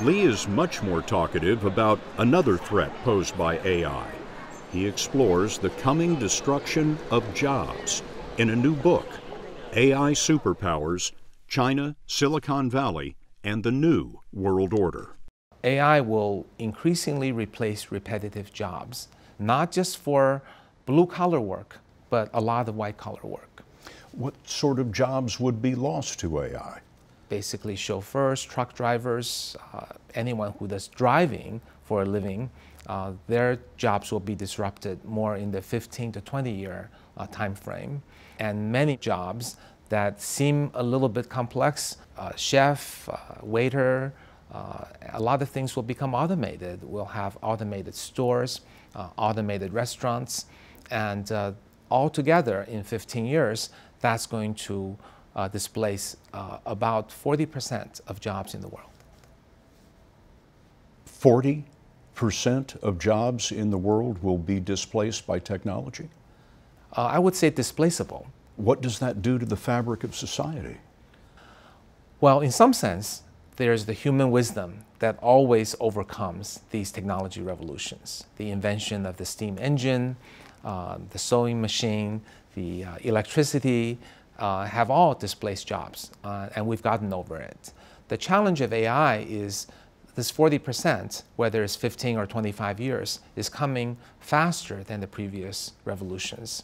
Lee is much more talkative about another threat posed by AI. He explores the coming destruction of jobs in a new book, AI Superpowers China, Silicon Valley, and the New World Order. AI will increasingly replace repetitive jobs, not just for blue collar work, but a lot of white collar work. What sort of jobs would be lost to AI? Basically, chauffeurs, truck drivers, uh, anyone who does driving for a living, uh, their jobs will be disrupted more in the 15 to 20 year uh, time frame. And many jobs that seem a little bit complex, uh, chef, uh, waiter, uh, a lot of things will become automated. We'll have automated stores, automated restaurants, and altogether in 15 years, that's going to uh, displace uh, about 40% of jobs in the world. 40% of jobs in the world will be displaced by technology? Uh, I would say displaceable. What does that do to the fabric of society? Well, in some sense, there's the human wisdom that always overcomes these technology revolutions. The invention of the steam engine, uh, the sewing machine, the uh, electricity uh, have all displaced jobs, uh, and we've gotten over it. The challenge of AI is this 40%, whether it's 15 or 25 years, is coming faster than the previous revolutions.